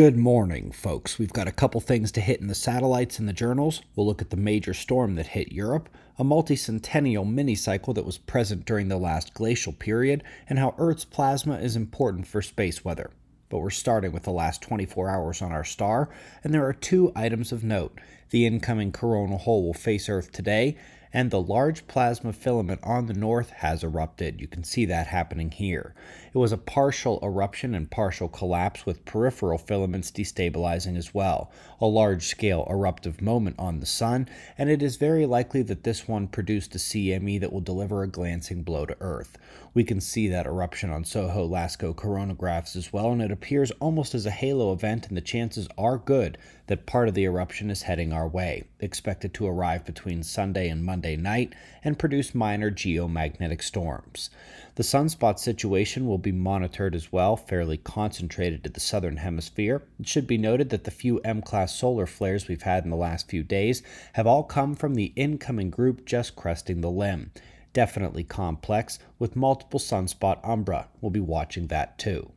Good morning, folks. We've got a couple things to hit in the satellites and the journals. We'll look at the major storm that hit Europe, a multi-centennial mini-cycle that was present during the last glacial period, and how Earth's plasma is important for space weather. But we're starting with the last 24 hours on our star, and there are two items of note. The incoming coronal hole will face Earth today, and the large plasma filament on the north has erupted. You can see that happening here. It was a partial eruption and partial collapse with peripheral filaments destabilizing as well, a large scale eruptive moment on the sun, and it is very likely that this one produced a CME that will deliver a glancing blow to Earth. We can see that eruption on SOHO LASCO coronagraphs as well, and it appears almost as a halo event, and the chances are good that part of the eruption is heading our way, expected to arrive between Sunday and Monday night and produce minor geomagnetic storms. The sunspot situation will be monitored as well, fairly concentrated to the southern hemisphere. It should be noted that the few M class solar flares we've had in the last few days have all come from the incoming group just cresting the limb. Definitely complex, with multiple sunspot umbra. We'll be watching that too.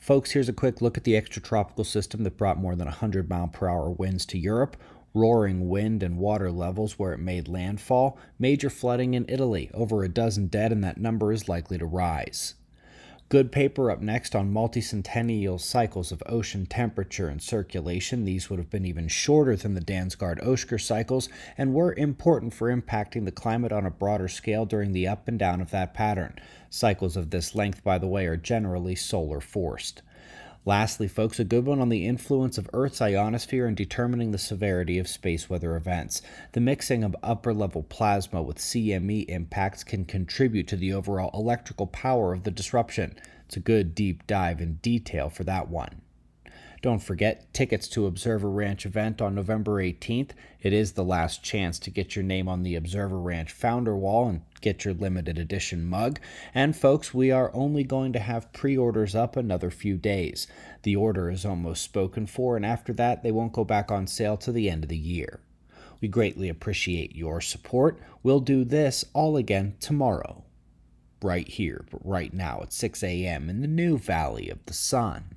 Folks, here's a quick look at the extratropical system that brought more than 100 mile per hour winds to Europe roaring wind and water levels where it made landfall, major flooding in Italy, over a dozen dead, and that number is likely to rise. Good paper up next on multicentennial cycles of ocean temperature and circulation. These would have been even shorter than the Dansgaard Oeschger cycles and were important for impacting the climate on a broader scale during the up and down of that pattern. Cycles of this length, by the way, are generally solar forced. Lastly, folks, a good one on the influence of Earth's ionosphere in determining the severity of space weather events. The mixing of upper level plasma with CME impacts can contribute to the overall electrical power of the disruption. It's a good deep dive in detail for that one. Don't forget tickets to Observer Ranch event on November 18th. It is the last chance to get your name on the Observer Ranch founder wall and get your limited edition mug. And folks, we are only going to have pre-orders up another few days. The order is almost spoken for and after that they won't go back on sale to the end of the year. We greatly appreciate your support. We'll do this all again tomorrow. Right here, but right now at 6 a.m. in the new Valley of the Sun